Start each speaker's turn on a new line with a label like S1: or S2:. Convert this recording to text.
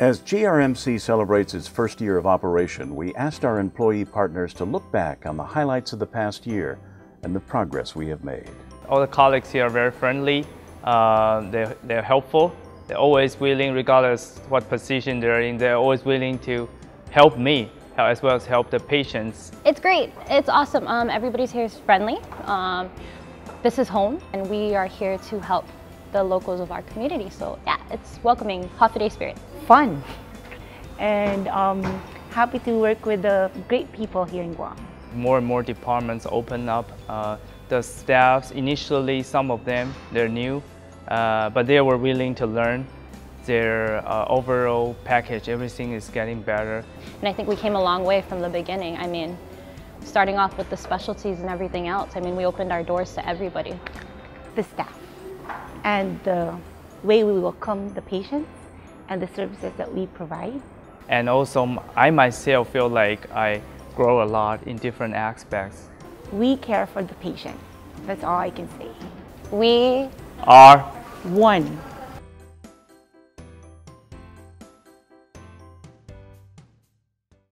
S1: As GRMC celebrates its first year of operation, we asked our employee partners to look back on the highlights of the past year and the progress we have made.
S2: All the colleagues here are very friendly, uh, they're, they're helpful, they're always willing, regardless what position they're in, they're always willing to help me as well as help the patients.
S3: It's great. It's awesome. Um, everybody's here is friendly. Um, this is home, and we are here to help the locals of our community. So yeah, it's welcoming, Hafa Adai spirit.
S4: Fun, and um, happy to work with the great people here in Guam.
S2: More and more departments open up. Uh, the staffs, initially some of them, they're new, uh, but they were willing to learn their uh, overall package, everything is getting better.
S3: And I think we came a long way from the beginning. I mean, starting off with the specialties and everything else, I mean, we opened our doors to everybody.
S4: The staff and the way we welcome the patients and the services that we provide.
S2: And also, I myself feel like I grow a lot in different aspects.
S4: We care for the patient. That's all I can say.
S3: We
S2: are
S4: one.